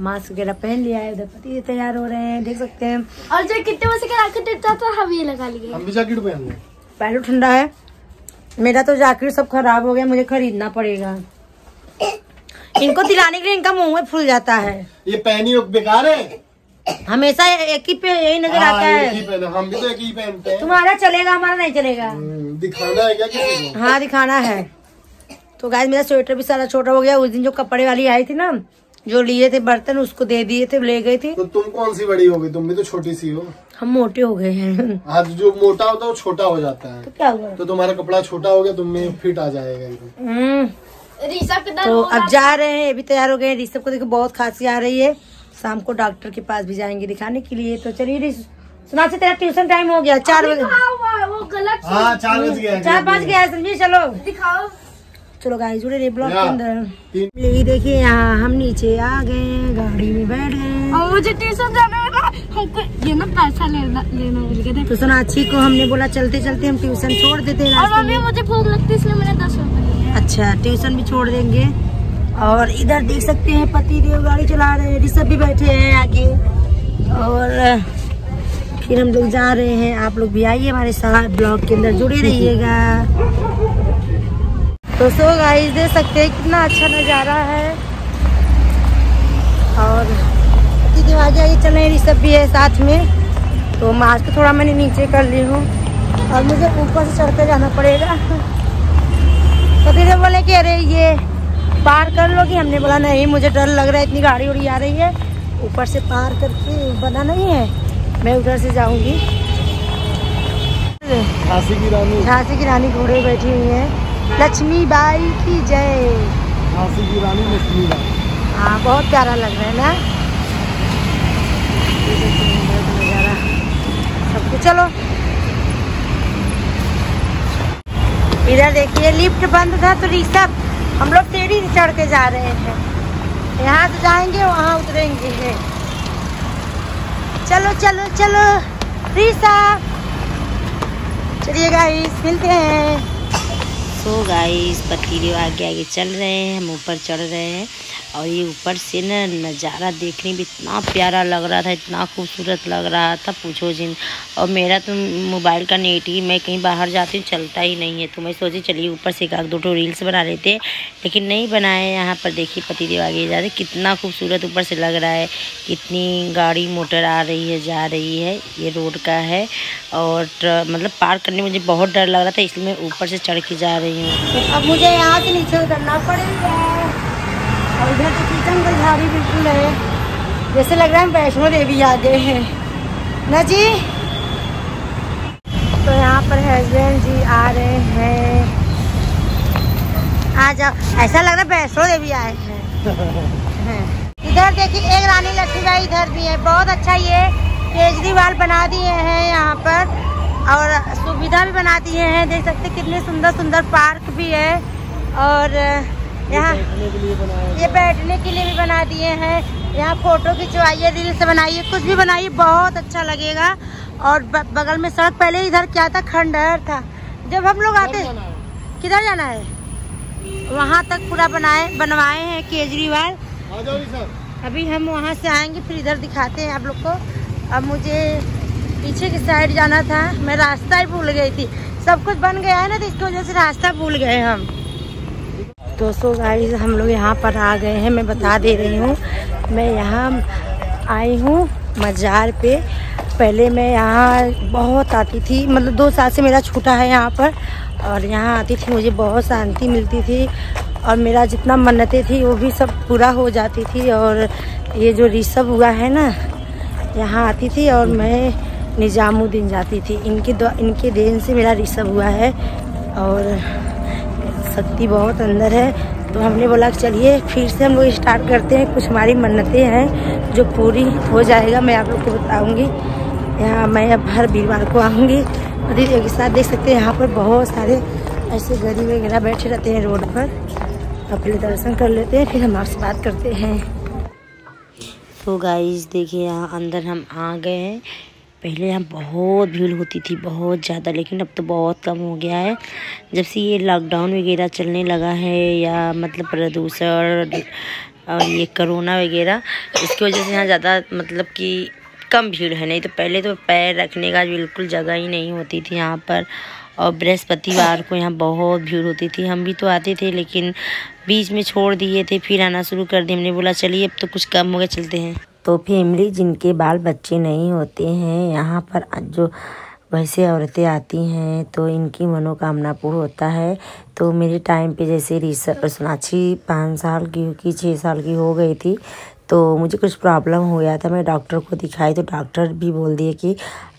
Mask वगैरह पहन लिया है उधर पति तैयार हो रहे हैं देख सकते हैं। और जो कितने बजे का देता था हम ये लगा लिए। हम भी जैकेट पहन लें पहलू ठंडा है। मेरा तो जैकेट सब खराब हो गया मुझे खरीदना पड़ेगा। इनको दिलाने के लिए इनका मुँह में फूल जाता है। ये पहनी हो बेकार है? हमेशा एक ही पे यही नज़र हाँ, आता एक ही हम भी तो एक ही पहनते हैं। तुम्हारा चलेगा हमारा नहीं चलेगा। हम्म, दिखाना है क्या किसी को? हाँ दिखाना है। तो गाय मेरा स्वेटर भी सारा छोटा हो गया। उस दिन जो कपड़े वाली आई थी ना जो लिए थे बर्तन उसको दे दिए थे ले गई थी। तो तुम कौन सी बड़ी हो गई? तुम भी तो छोटी सी हो। हम मोटे हो गए हैं। आज जो मोटा होता है वो छोटा हो जाता है। तो क्या हुआ? तो तुम्हारा कपड़ा छोटा हो गया तुम में फिट आ जाएगा हम्म, तो अब जा रहे हैं अभी तैयार हो गए हैं। ऋषभ को देखो बहुत खांसी आ रही है। शाम को डॉक्टर के पास भी जाएँगे दिखाने के लिए। तो चलिए सुना से तेरा ट्यूशन टाइम हो गया चार बजे हाँ, वो वो गलत हाँ चार बज गया चार पाँच गया समझिए चलो। दिखाओ। चलो गाइस जुड़े रहे ब्लॉग के अंदर। ये देखिए यहाँ हम नीचे आ गए गाड़ी में बैठ गए और मुझे ट्यूशन जाना है। हमको ये ना पैसा लेना लेना के थे तो सोनाक्षी को हमने बोला चलते चलते हम ट्यूशन छोड़ देते हैं और मम्मी मुझे भूख लगती है इसलिए मैंने दस रुपए अच्छा ट्यूशन भी छोड़ देंगे। और इधर देख सकते हैं पति देव गाड़ी चला रहे हैं ऋषभ भी बैठे हैं आगे। और फिर हम लोग जा रहे हैं आप लोग भी आइए हमारे साथ ब्लॉग के अंदर जुड़े रहिएगा। तो सो गाइस देख सकते हैं कितना अच्छा नज़ारा है। और पति देव आगे आगे चल रहे हैं भी है साथ में। तो मास्क थोड़ा मैंने नीचे कर ली हूँ। और मुझे ऊपर से चढ़ कर जाना पड़ेगा। पति देव बोले कि अरे ये पार कर लो कि हमने बोला नहीं मुझे डर लग रहा है इतनी गाड़ी उड़ी आ रही है। ऊपर से पार करके बना नहीं है। मैं उधर से जाऊँगी। झांसी की रानी। झांसी की रानी घोड़े बैठी हुई है। लक्ष्मी बाई की जय। झांसी की रानी लक्ष्मी रानी हाँ बहुत प्यारा लग रहा है ना? नज़ारा सब कुछ चलो। इधर देखिए लिफ्ट बंद था तो ऋषभ हम लोग से चढ़ के जा रहे हैं। यहाँ से जाएँगे वहाँ उतरेंगे चलो चलो चलो। ऋषभ चलिए गाइस मिलते हैं। सो गाइस देव आगे आगे चल रहे हैं हम ऊपर चढ़ रहे हैं। और ये ऊपर से ना नज़ारा देखने में इतना प्यारा लग रहा था, इतना खूबसूरत लग रहा था, पूछो जिन। और मेरा तो मोबाइल का नेट ही मैं कहीं बाहर जाती हूँ, चलता ही नहीं है। तो मैं सोची चलिए ऊपर से एक आध दो रील्स बना लेते लेकिन नहीं बनाए यहाँ पर। देखिए पतिदेव आगे जा रहे कितना खूबसूरत ऊपर से लग रहा है। कितनी गाड़ी मोटर आ रही है, जा रही है, ये रोड का है। और मतलब पार करने मुझे बहुत डर लग रहा था, इसलिए मैं ऊपर से चढ़ के जा रही हूँ। अब मुझे यहाँ से नीचे उतरना पड़ेगा। और इधर तो किचन का झाड़ी बिल्कुल है। जैसे लग रहा है वैष्णो देवी आ गए हैं। ना जी? तो यहाँ पर हस्बैंड जी आ रहे हैं। आ जाओ। ऐसा लग रहा है वैष्णो देवी आए हैं। हैं। इधर देखिए, एक रानी लक्ष्मीबाई इधर भी है। बहुत अच्छा ये केजरीवाल बना दिए हैं यहाँ पर। और सुविधा भी बना दिए हैं। देख सकते कितने सुंदर सुंदर पार्क भी है। और यहाँ ये बैठने के लिए भी बना दिए हैं। यहाँ फ़ोटो खिंचवाइए रील्स बनाइए कुछ भी बनाइए बहुत अच्छा लगेगा। और बगल में सड़क पहले इधर क्या था? खंडहर था। जब हम लोग आते किधर जाना है? वहाँ तक पूरा बनाए बनवाए हैं केजरीवाल। अभी हम वहाँ से आएँगे फिर इधर दिखाते हैं आप लोग को। अब मुझे पीछे की साइड जाना था। मैं रास्ता ही भूल गई थी। सब कुछ बन गया है ना तो इसकी वजह से रास्ता भूल गए हम। दोस्तों गाइस हम लोग यहाँ पर आ गए हैं। मैं बता दे रही हूँ। मैं यहाँ आई हूँ मज़ार पे। पहले मैं यहाँ बहुत आती थी। मतलब दो साल से मेरा छूटा है यहाँ पर। और यहाँ आती थी मुझे बहुत शांति मिलती थी। और मेरा जितना मन्नतें थी वो भी सब पूरा हो जाती थी। और ये जो ऋषभ हुआ है ना यहाँ आती थी और मैं निजामुद्दीन जाती थी। इनके इनके देन से मेरा ऋषभ हुआ है। और शक्ति बहुत अंदर है। तो हमने बोला चलिए, फिर से हम लोग स्टार्ट करते हैं। कुछ हमारी मन्नतें हैं जो पूरी हो जाएगा, मैं आप लोग को बताऊँगी। यहाँ मैं अब हर वीरवार को आऊँगी। और दीदी के साथ देख सकते हैं, यहाँ पर बहुत सारे ऐसे गरीब वगैरह बैठे रहते हैं रोड पर। अपने दर्शन कर लेते हैं, फिर हम आपसे बात करते हैं। तो गाइस देखिए, यहाँ अंदर हम आ गए हैं। पहले यहाँ बहुत भीड़ होती थी, बहुत ज़्यादा, लेकिन अब तो बहुत कम हो गया है। जब से ये लॉकडाउन वगैरह चलने लगा है या मतलब प्रदूषण और ये कोरोना वगैरह, इसकी वजह से यहाँ ज़्यादा मतलब कि कम भीड़ है। नहीं तो पहले तो पैर रखने का बिल्कुल जगह ही नहीं होती थी यहाँ पर, और बृहस्पतिवार को यहाँ बहुत भीड़ होती थी। हम भी तो आते थे, लेकिन बीच में छोड़ दिए थे, फिर आना शुरू कर दिए। हमने बोला, चलिए, अब तो कुछ कम हो गया, चलते हैं। तो फैमिली जिनके बाल बच्चे नहीं होते हैं, यहाँ पर जो वैसे औरतें आती हैं तो इनकी मनोकामना पूर्ण होता है। तो मेरे टाइम पे जैसे रिसर्च सोनाक्षी पाँच साल की की छः साल की हो गई थी तो मुझे कुछ प्रॉब्लम हो गया था। मैं डॉक्टर को दिखाई तो डॉक्टर भी बोल दिए कि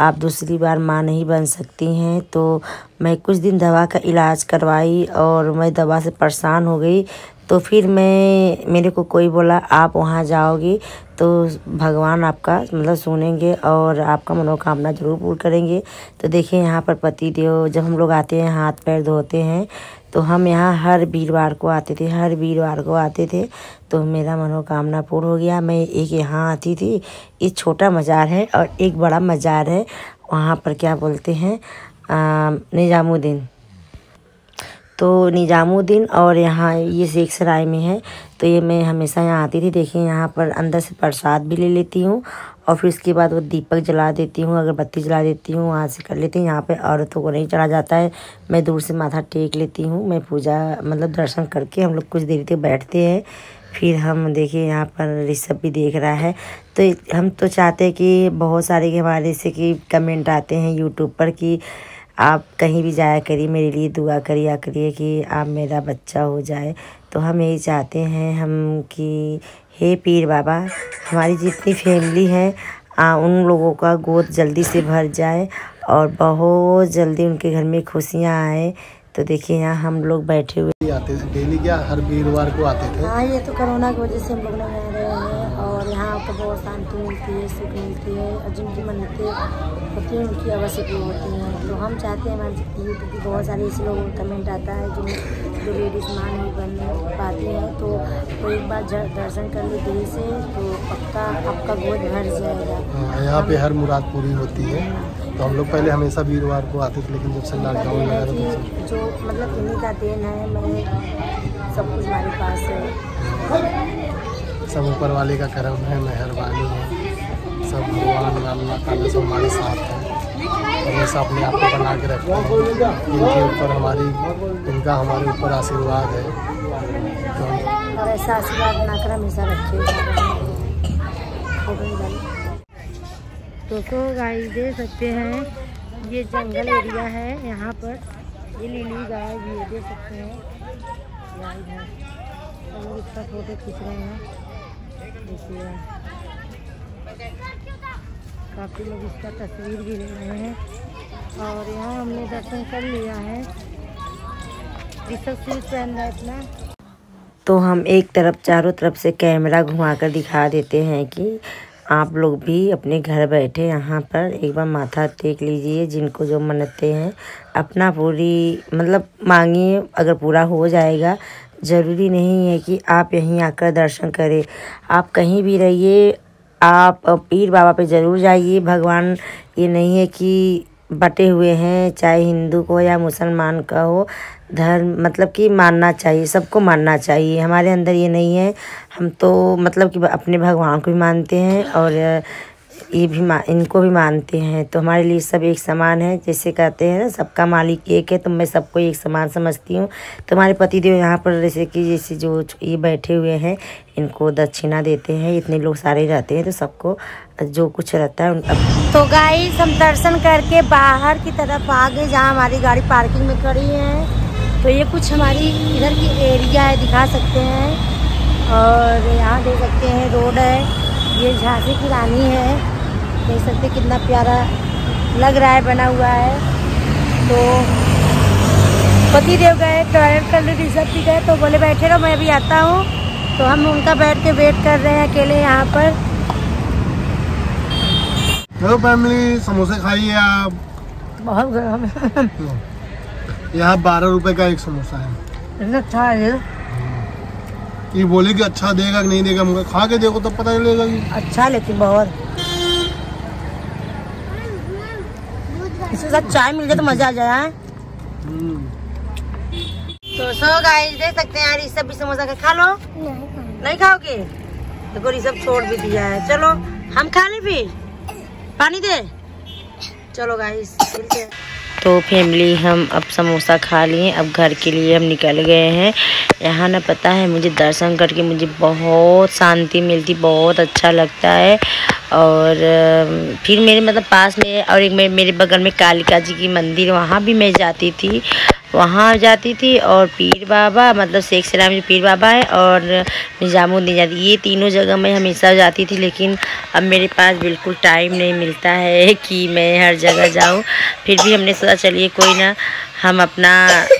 आप दूसरी बार माँ नहीं बन सकती हैं। तो मैं कुछ दिन दवा का इलाज करवाई और मैं दवा से परेशान हो गई। तो फिर मैं, मेरे को कोई बोला, आप वहाँ जाओगी तो भगवान आपका मतलब सुनेंगे और आपका मनोकामना ज़रूर पूर्ण करेंगे। तो देखिए यहाँ पर पति देव, जब हम लोग आते हैं, हाथ पैर धोते हैं तो हम यहाँ हर वीरवार को आते थे, हर वीरवार को आते थे तो मेरा मनोकामना पूर्ण हो गया। मैं एक यहाँ आती थी, एक छोटा मज़ार है और एक बड़ा मज़ार है, वहाँ पर क्या बोलते हैं निज़ामुद्दीन। तो निज़ामुद्दीन और यहाँ ये शेख सराय में है। तो ये मैं हमेशा यहाँ आती थी, देखिए यहाँ पर अंदर से प्रसाद भी ले लेती हूँ और फिर उसके बाद वो दीपक जला देती हूँ, अगरबत्ती जला देती हूँ, वहाँ से कर लेती हूँ। यहाँ पे औरतों को नहीं चढ़ा जाता है। मैं दूर से माथा टेक लेती हूँ। मैं पूजा मतलब दर्शन करके हम लोग कुछ देर तक बैठते हैं। फिर हम देखिए यहाँ पर ऋषभ भी देख रहा है। तो हम तो चाहते हैं कि बहुत सारे हमारे से कि कमेंट आते हैं यूट्यूब पर कि आप कहीं भी जाया करिए मेरे लिए दुआ करिया करिए कि आप मेरा बच्चा हो जाए। तो हम यही चाहते हैं हम कि हे पीर बाबा हमारी जितनी फैमिली है आ, उन लोगों का गोद जल्दी से भर जाए और बहुत जल्दी उनके घर में खुशियाँ आए। तो देखिए यहाँ हम लोग बैठे हुए आते थे डेली क्या? हर वीरवार को आते थे? हाँ ये तो कोरोना की वजह से हम लोग हैं यहाँ बहुत शांति मिलती है सुख मिलती है और जिनकी मन्नतें होती हैं उनकी अवश्य पूरी होती हैं। तो हम चाहते हैं हमारे यूट्यूब की बहुत सारे ऐसे लोगों का कमेंट आता है जो जो लेडीज़ माँ नहीं बन पाती हैं। तो वो एक बार दर्शन कर ले दिल से तो पक्का आपका गोद भर जाएगा। हाँ, यहाँ पे हर मुराद पूरी होती है। तो हम लोग पहले हमेशा वीरवार को आते थे लेकिन जब से लॉकडाउन लगा तो जो मतलब इन्हीं का देन है मैं सब कुछ हमारे पास है। सब ऊपर वाले का करम है, मेहरबानी है। सब भगवान अल्लाह ताला सब हमारे साथ है। हमेशा अपने आप को बना के रखते हैं। इनके ऊपर हमारी, इनका हमारे ऊपर आशीर्वाद है। तो और ऐसा आशीर्वाद बनाकर हमेशा रखिए तो तो गाय देख सकते हैं, ये जंगल एरिया है, यहाँ पर। ये लीली गाय भी देख सकते हैं। गाय है। हम इसका फ़ोटो खींच रहे हैं। देखिए काफ़ी लोग इसका तस्वीर भी ले रहे हैं। और यहाँ हमने दर्शन कर लिया है। तो हम एक तरफ़, चारों तरफ़ से कैमरा घुमा कर दिखा देते हैं कि आप लोग भी अपने घर बैठे यहाँ पर एक बार माथा टेक लीजिए, जिनको जो मनते हैं, अपना पूरी मतलब मांगिए, अगर पूरा हो जाएगा ज़रूरी नहीं है कि आप यहीं आकर दर्शन करें। आप कहीं भी रहिए, आप पीर बाबा पे ज़रूर जाइए। भगवान, ये नहीं है कि बटे हुए हैं, चाहे हिंदू को या मुसलमान का हो। धर्म मतलब कि मानना चाहिए, सबको मानना चाहिए। हमारे अंदर ये नहीं है। हम तो मतलब कि अपने भगवान को भी मानते हैं और ये भी मा, इनको भी मानते हैं। तो हमारे लिए सब एक समान है, जैसे कहते हैं ना, सबका मालिक एक है तो मैं सबको एक समान समझती हूँ। तो हमारे पतिदेव यहाँ पर जैसे कि, जैसे जो ये बैठे हुए हैं, इनको दक्षिणा देते हैं, इतने लोग सारे रहते हैं तो सबको जो कुछ रहता है उनका तो गाइस हम दर्शन करके बाहर की तरफ़ आ गए, जहाँ हमारी गाड़ी पार्किंग में खड़ी है। तो ये कुछ हमारी इधर की एरिया है, दिखा सकते हैं। और यहाँ देख सकते हैं, रोड है। ये झांसी की रानी है। देख सकते कितना प्यारा लग रहा है बना हुआ है। तो पति देव गए टॉयलेट करने रिज़र्व भी गए तो बोले बैठे रहो मैं भी आता हूँ। तो हम उनका बैठ के वेट कर रहे हैं अकेले यहाँ पर। हेलो फैमिली समोसे खाइए आप। बहुत गर्म है। यहाँ बारह रुपए का एक समोसा है। इतना अच्छा है। ये। ये बोले कि अच्छा देगा कि नहीं देगा मुझे खा के देखो तब पता चलेगा कि अच्छा लेकिन बहुत। इसके साथ चाय मिल जाए तो मज़ा आ जाए तो सो गाइस देख सकते हैं यार सब भी समोसा का खा लो। नहीं खाओगे? देखो ये सब छोड़ भी दिया है। चलो, हम खा ले फिर। पानी दे। चलो गाइस तो फैमिली हम अब समोसा खा लिए, अब घर के लिए हम निकल गए हैं। यहाँ ना पता है मुझे दर्शन करके मुझे बहुत शांति मिलती, बहुत अच्छा लगता है। और फिर मेरे मतलब पास में और एक मेरे, बगल में कालिका जी की मंदिर वहाँ भी मैं जाती थी। वहाँ जाती थी और पीर बाबा मतलब शेख सलाम जो पीर बाबा है और निज़ामुद्दीन जाती ये तीनों जगह मैं हमेशा जाती थी लेकिन अब मेरे पास बिल्कुल टाइम नहीं मिलता है कि मैं हर जगह जाऊँ। फिर भी हमने सोचा चलिए कोई ना हम अपना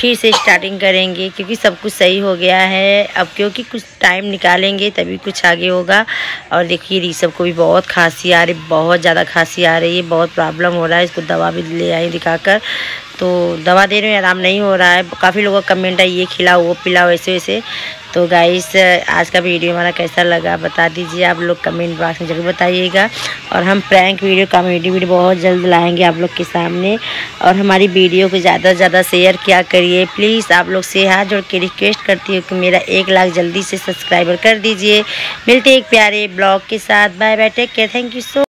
फिर से स्टार्टिंग करेंगे, क्योंकि सब कुछ सही हो गया है। अब क्योंकि कुछ टाइम निकालेंगे, तभी कुछ आगे होगा। और देखिए ऋषभ को भी बहुत खांसी आ रही, बहुत ज़्यादा खांसी आ रही है, बहुत प्रॉब्लम हो रहा है। इसको दवा भी ले आई दिखाकर। तो दवा देने में आराम नहीं हो रहा है। काफ़ी लोगों का कमेंट है ये खिलाओ, वो पिलाओ ऐसे वैसे तो गाइस आज का वीडियो हमारा कैसा लगा बता दीजिए, आप लोग कमेंट बॉक्स में ज़रूर बताइएगा। और हम प्रैंक वीडियो कॉमेडी वीडियो बहुत जल्द लाएँगे आप लोग के सामने। और हमारी वीडियो को ज़्यादा से ज़्यादा शेयर किया करिए? प्लीज़ आप लोग से हाथ जोड़ के रिक्वेस्ट करती हूँ कि मेरा एक लाख जल्दी से सब्सक्राइबर कर दीजिए। मिलते एक प्यारे ब्लॉग के साथ। Bye bye take care thank you so